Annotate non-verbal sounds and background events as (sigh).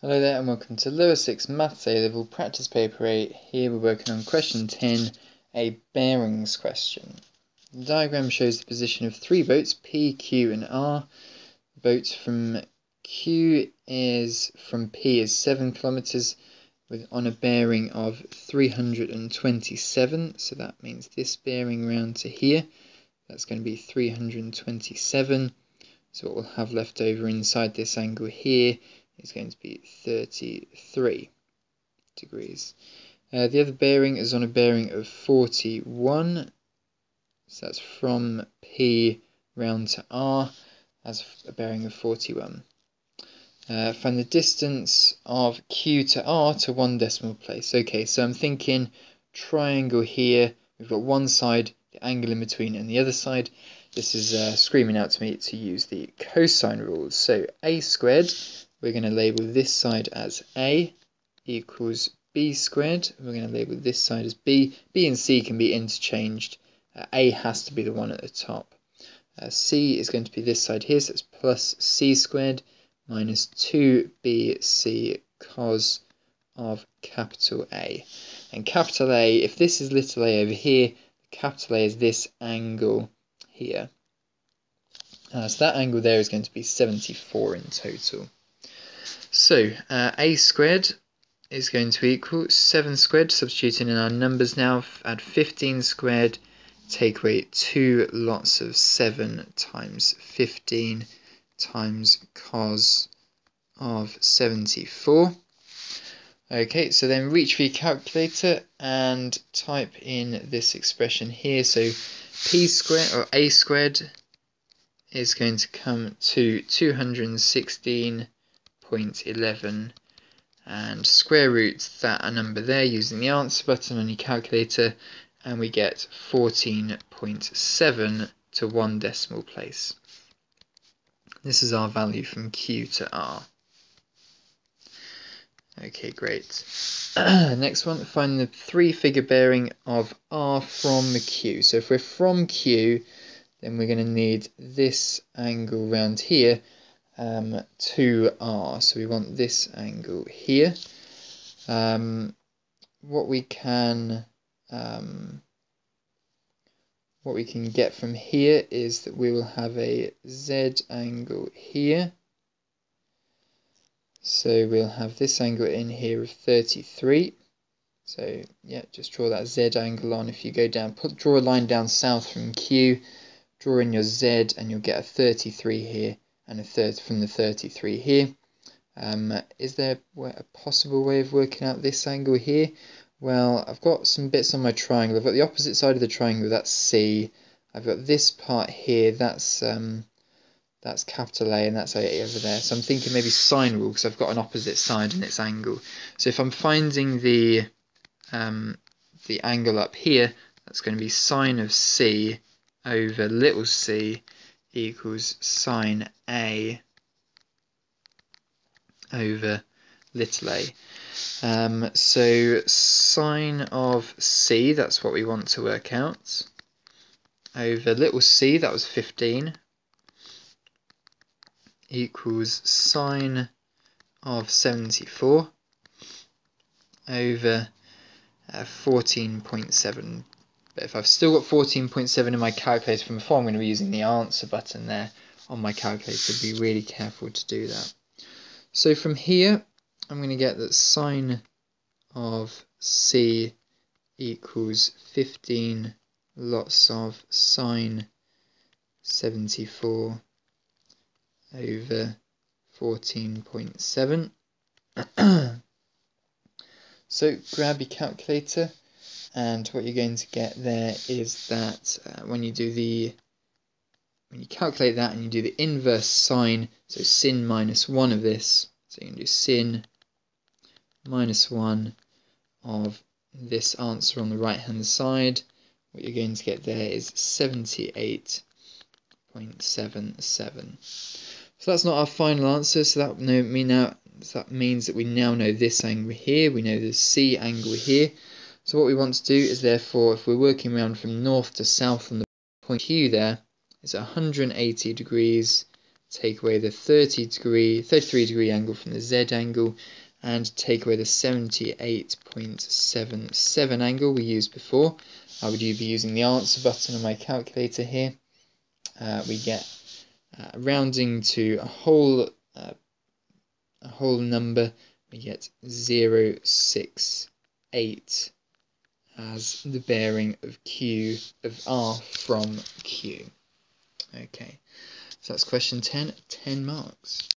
Hello there and welcome to Lower 6 Maths A Level Practice Paper A. Here we're working on question 10, a bearings question. The diagram shows the position of three boats, P, Q and R. The boat from Q is from P is 7 kilometers with on a bearing of 327, so that means this bearing round to here, that's going to be 327. So what we'll have left over inside this angle here is going to be 33 degrees. Uh, the other bearing is on a bearing of 41, so that's from P round to R as a bearing of 41. Uh, find the distance of Q to R to one decimal place. Okay, so I'm thinking triangle here. We've got one side, the angle in between, and the other side. This is uh, screaming out to me to use the cosine rules. So a squared we're going to label this side as A equals B squared. We're going to label this side as B. B and C can be interchanged. Uh, A has to be the one at the top. Uh, C is going to be this side here, so it's plus C squared minus 2BC cos of capital A. And capital A, if this is little a over here, capital A is this angle here. Uh, so that angle there is going to be 74 in total. So uh, a squared is going to equal 7 squared, substituting in our numbers now, add 15 squared, take away 2 lots of 7 times 15 times cos of 74. Okay, so then reach for your calculator and type in this expression here. So p squared, or a squared, is going to come to 216 0.11 and square root that a number there using the answer button on your calculator and we get 14.7 to one decimal place. This is our value from Q to R. Okay, great. (clears throat) Next one, find the three figure bearing of R from the Q. So if we're from Q, then we're going to need this angle round here um, 2r. So we want this angle here. Um, what we can um, what we can get from here is that we will have a z angle here. So we'll have this angle in here of 33. So yeah, just draw that z angle on. If you go down, put draw a line down south from Q, draw in your z, and you'll get a 33 here and a third from the 33 here. Um, is there a possible way of working out this angle here? Well, I've got some bits on my triangle. I've got the opposite side of the triangle, that's C. I've got this part here, that's um, that's capital A, and that's A over there. So I'm thinking maybe sine rule, because I've got an opposite side in its angle. So if I'm finding the um, the angle up here, that's going to be sine of C over little c equals sine A over little a. Um, so sine of C, that's what we want to work out, over little c, that was 15, equals sine of 74 over uh, 14.7 but if I've still got 14.7 in my calculator from before, I'm going to be using the answer button there on my calculator. Be really careful to do that. So from here, I'm going to get that sine of C equals 15 lots of sine 74 over 14.7. (clears throat) so grab your calculator and what you're going to get there is that uh, when you do the when you calculate that and you do the inverse sine so sin minus 1 of this so you can do sin minus 1 of this answer on the right hand side what you're going to get there is 78.77 so that's not our final answer so that no, mean now so that means that we now know this angle here we know the C angle here so what we want to do is therefore, if we're working around from north to south on the point Q there, it's 180 degrees take away the 30 degree, 33 degree angle from the Z angle, and take away the 78.77 angle we used before. I would be using the answer button on my calculator here. Uh, we get uh, rounding to a whole uh, a whole number, we get 068 as the bearing of Q of R from Q. Okay, so that's question 10, 10 marks.